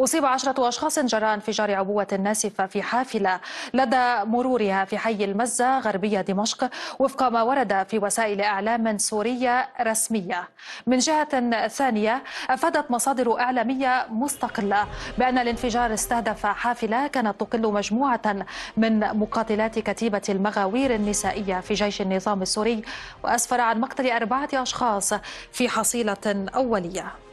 أصيب عشرة أشخاص جراء انفجار عبوة ناسفة في حافلة لدى مرورها في حي المزة غربية دمشق وفق ما ورد في وسائل إعلام سورية رسمية. من جهة ثانية أفادت مصادر إعلامية مستقلة بأن الانفجار استهدف حافلة كانت تقل مجموعة من مقاتلات كتيبة المغاوير النسائية في جيش النظام السوري وأسفر عن مقتل أربعة أشخاص في حصيلة أولية.